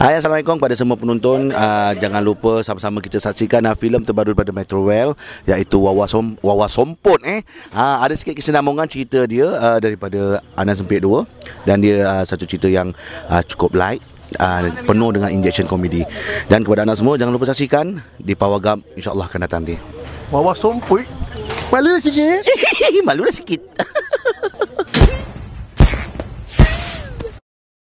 Hai Assalamualaikum kepada semua penonton. Uh, Jangan lupa sama-sama kita saksikan uh, filem terbaru daripada Metrowell Iaitu Wawa, Som Wawa Sompot eh. Uh, ada sikit kesinambungan cerita dia uh, Daripada Anas Sempit 2 Dan dia uh, satu cerita yang uh, cukup light uh, Penuh dengan injection komedi. Dan kepada anda semua jangan lupa saksikan Di Power insyaAllah akan datang nanti. Wawa Sompon Malu dah sikit eh. Malu dah sikit.